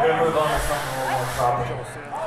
We're gonna move on to something a little more tropical.